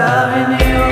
loving you